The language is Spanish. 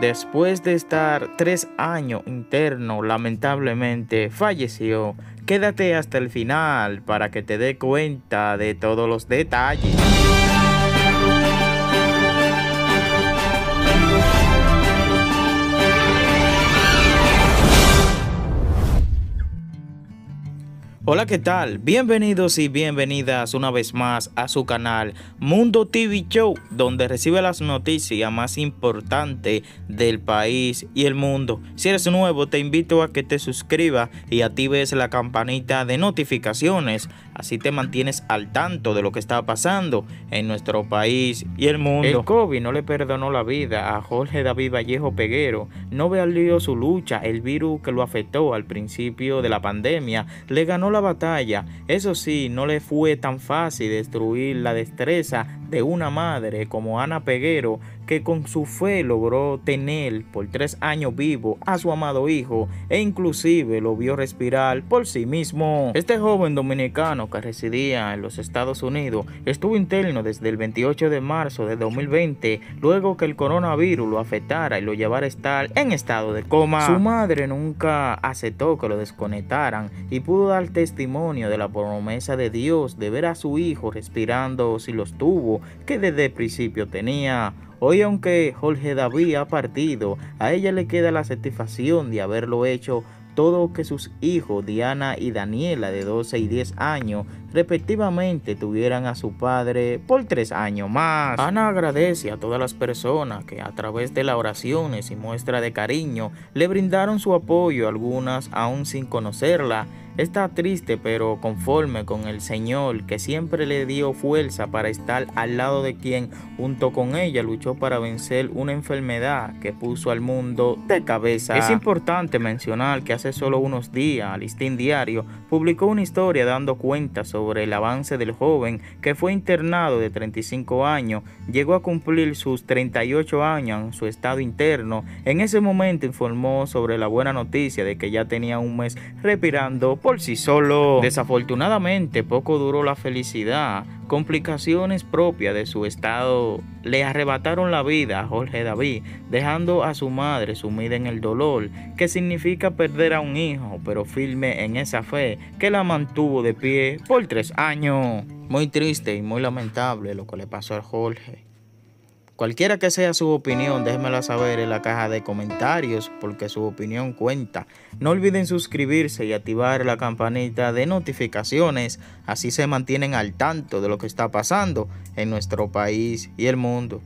Después de estar tres años interno, lamentablemente falleció. Quédate hasta el final para que te dé cuenta de todos los detalles. Hola, ¿qué tal? Bienvenidos y bienvenidas una vez más a su canal Mundo TV Show, donde recibe las noticias más importantes del país y el mundo. Si eres nuevo, te invito a que te suscribas y actives la campanita de notificaciones. Así te mantienes al tanto de lo que está pasando en nuestro país y el mundo. El COVID no le perdonó la vida a Jorge David Vallejo Peguero. No valió su lucha. El virus que lo afectó al principio de la pandemia le ganó la batalla. Eso sí, no le fue tan fácil destruir la destreza de una madre como Ana Peguero, que con su fe logró tener por tres años vivo a su amado hijo e inclusive lo vio respirar por sí mismo. Este joven dominicano que residía en los Estados Unidos estuvo interno desde el 28 de marzo de 2020, luego que el coronavirus lo afectara y lo llevara a estar en estado de coma. Su madre nunca aceptó que lo desconectaran y pudo dar testimonio de la promesa de Dios de ver a su hijo respirando si los tuvo que desde el principio tenía. Hoy aunque Jorge David ha partido, a ella le queda la satisfacción de haberlo hecho todo que sus hijos Diana y Daniela de 12 y 10 años respectivamente tuvieran a su padre por tres años más. Ana agradece a todas las personas que a través de las oraciones y muestra de cariño le brindaron su apoyo, algunas aún sin conocerla, Está triste pero conforme con el Señor que siempre le dio fuerza para estar al lado de quien junto con ella luchó para vencer una enfermedad que puso al mundo de cabeza. Es importante mencionar que hace solo unos días Listín Diario publicó una historia dando cuenta sobre el avance del joven que fue internado de 35 años, llegó a cumplir sus 38 años en su estado interno. En ese momento informó sobre la buena noticia de que ya tenía un mes respirando por sí solo. Desafortunadamente, poco duró la felicidad. Complicaciones propias de su estado le arrebataron la vida a Jorge David, dejando a su madre sumida en el dolor, que significa perder a un hijo, pero firme en esa fe que la mantuvo de pie por tres años. Muy triste y muy lamentable lo que le pasó a Jorge. Cualquiera que sea su opinión, déjenmela saber en la caja de comentarios porque su opinión cuenta. No olviden suscribirse y activar la campanita de notificaciones, así se mantienen al tanto de lo que está pasando en nuestro país y el mundo.